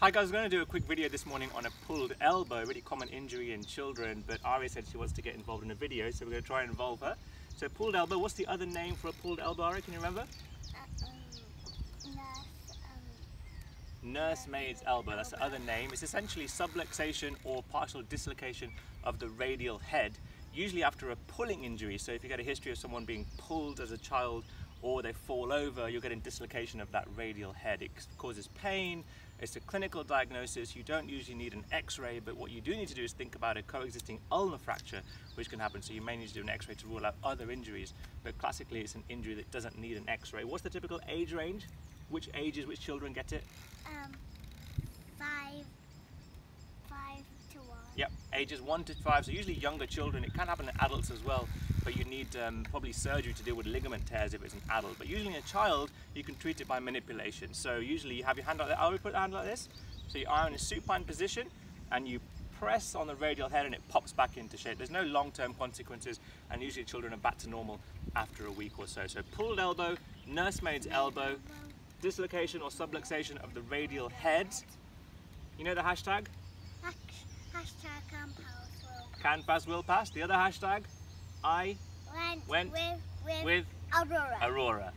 Hi guys, we're going to do a quick video this morning on a pulled elbow, really common injury in children, but Ari said she wants to get involved in a video, so we're going to try and involve her. So pulled elbow, what's the other name for a pulled elbow, Ari, can you remember? Uh, um, nurse, um, Nursemaid's elbow, that's the other name. It's essentially subluxation or partial dislocation of the radial head, usually after a pulling injury. So if you get a history of someone being pulled as a child or they fall over, you're getting dislocation of that radial head. It causes pain, it's a clinical diagnosis. You don't usually need an x-ray, but what you do need to do is think about a coexisting ulnar fracture, which can happen. So you may need to do an x-ray to rule out other injuries, but classically it's an injury that doesn't need an x-ray. What's the typical age range? Which ages, which children get it? um, five, ages one to five, so usually younger children. It can happen in adults as well, but you need um, probably surgery to deal with ligament tears if it's an adult. But usually in a child, you can treat it by manipulation. So usually you have your hand like that. I would put the hand like this. So your arm in a supine position, and you press on the radial head and it pops back into shape. There's no long-term consequences, and usually children are back to normal after a week or so. So pulled elbow, nursemaid's elbow, dislocation or subluxation of the radial head. You know the hashtag? Hash, hashtag compost will. Can pass, will pass. The other hashtag, I Went, Went with, with, with Arora. Arora.